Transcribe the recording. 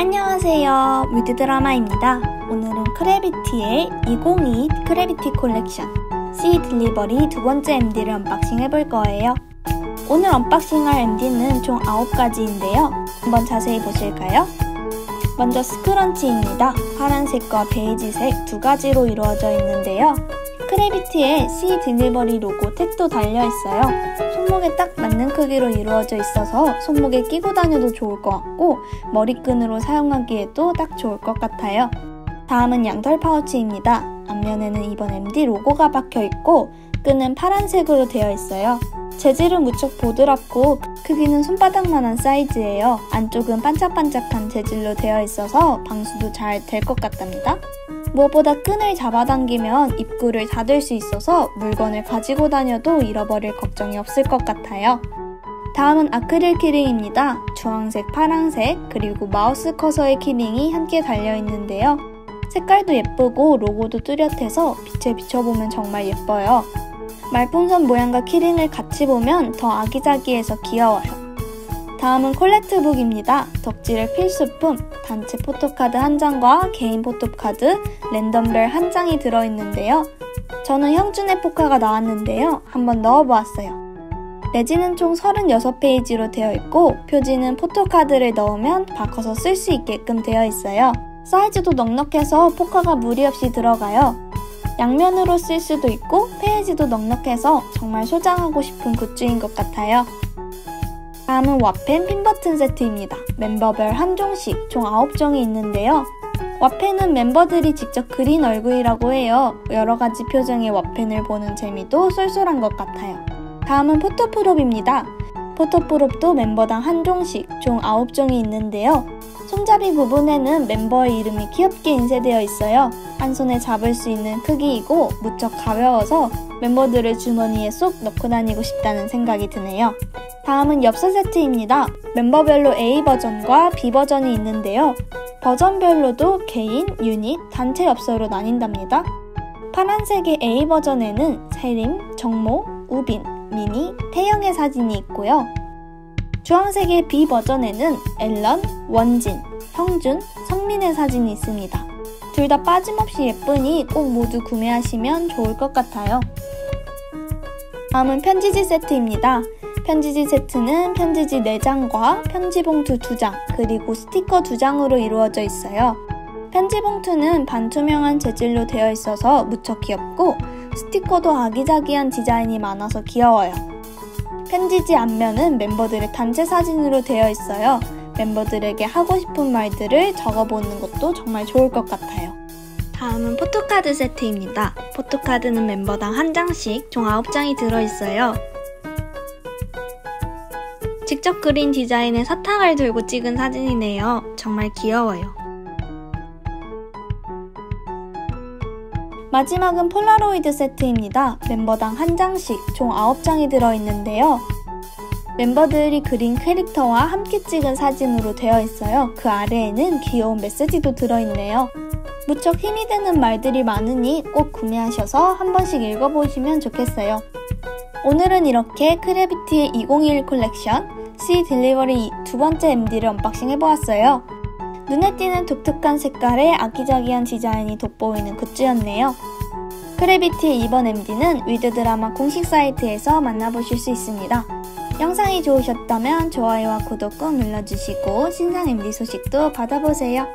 안녕하세요. WITHDRAMA입니다. 오늘은 크래비티의 2022 크래비티 콜렉션 C 딜리버리 두 번째 MD를 unboxing 해볼 거예요. 오늘 unboxing할 MD는 총 9가지인데요. 한번 자세히 보실까요? 먼저 scrunchie입니다. 파란색과 베이지색 두 가지로 이루어져 있는데요. 크래비티에 C 딜리버리 로고 택도 달려있어요. 손목에 딱 맞는 크기로 이루어져 있어서 손목에 끼고 다녀도 좋을 것 같고 머리끈으로 사용하기에도 딱 좋을 것 같아요. 다음은 양털 파우치입니다. 앞면에는 이번 MD 로고가 박혀 있고 끈은 파란색으로 되어 있어요. 재질은 무척 보드랍고 크기는 손바닥만한 사이즈예요. 안쪽은 반짝반짝한 재질로 되어 있어서 방수도 잘 될 것 같답니다. 무엇보다 끈을 잡아당기면 입구를 닫을 수 있어서 물건을 가지고 다녀도 잃어버릴 걱정이 없을 것 같아요. 다음은 아크릴 key ring입니다. 주황색, 파랑색, 그리고 마우스 커서의 key ring이 함께 달려있는데요. 색깔도 예쁘고 로고도 뚜렷해서 빛에 비춰보면 정말 예뻐요. 말풍선 모양과 key ring을 같이 보면 더 아기자기해서 귀여워요. 다음은 collect book입니다. 덕질의 필수품, 단체 포토카드 한 장과 개인 포토카드, 랜덤별 한 장이 들어있는데요. 저는 형준의 포카가 나왔는데요. 한번 넣어보았어요. 내지는 총 36페이지로 되어 있고 표지는 photocard를 넣으면 바꿔서 쓸 수 있게끔 되어 있어요. 사이즈도 넉넉해서 포카가 무리 없이 들어가요. 양면으로 쓸 수도 있고 페이지도 넉넉해서 정말 소장하고 싶은 굿즈인 것 같아요. 다음은 와펜 pin button 세트입니다. 멤버별 한 종씩 총 9종이 있는데요. 와펜은 멤버들이 직접 그린 얼굴이라고 해요. 여러가지 표정의 와펜을 보는 재미도 쏠쏠한 것 같아요. 다음은 포토프롭입니다. 포토프롭도 멤버당 한 종씩 총 9종이 있는데요. 손잡이 부분에는 멤버의 이름이 귀엽게 인쇄되어 있어요. 한 손에 잡을 수 있는 크기이고 무척 가벼워서 멤버들을 주머니에 쏙 넣고 다니고 싶다는 생각이 드네요. 다음은 엽서 세트입니다. 멤버별로 A 버전과 B 버전이 있는데요. 버전별로도 개인, 유닛, 단체 엽서로 나뉜답니다. 파란색의 A 버전에는 세림, 정모, 우빈, 미니, 태영의 사진이 있고요. 주황색의 B 버전에는 앨런, 원진, 형준, 성민의 사진이 있습니다. 둘 다 빠짐없이 예쁘니 꼭 모두 구매하시면 좋을 것 같아요. 다음은 편지지 세트입니다. 편지지 세트는 편지지 4장과 편지 봉투 2장, 그리고 스티커 2장으로 이루어져 있어요. 편지 봉투는 반투명한 재질로 되어 있어서 무척 귀엽고 스티커도 아기자기한 디자인이 많아서 귀여워요. 편지지 앞면은 멤버들의 단체 사진으로 되어 있어요. 멤버들에게 하고 싶은 말들을 적어보는 것도 정말 좋을 것 같아요. 다음은 포토카드 세트입니다. 포토카드는 멤버당 한 장씩 총 9장이 들어있어요. 직접 그린 디자인의 사탕을 들고 찍은 사진이네요. 정말 귀여워요. 마지막은 폴라로이드 세트입니다. 멤버당 한 장씩 총 9장이 들어있는데요. 멤버들이 그린 캐릭터와 함께 찍은 사진으로 되어 있어요. 그 아래에는 귀여운 메시지도 들어있네요. 무척 힘이 되는 말들이 많으니 꼭 구매하셔서 한 번씩 읽어보시면 좋겠어요. 오늘은 이렇게 크래비티의 2021 콜렉션 C 딜리버리 두 번째 MD를 unboxing 해보았어요. 눈에 띄는 독특한 색깔의 아기자기한 디자인이 돋보이는 굿즈였네요. CRAVITY의 이번 MD는 WITHDRAMA 공식 사이트에서 만나보실 수 있습니다. 영상이 좋으셨다면 좋아요와 구독 꼭 눌러주시고 신상 MD 소식도 받아보세요.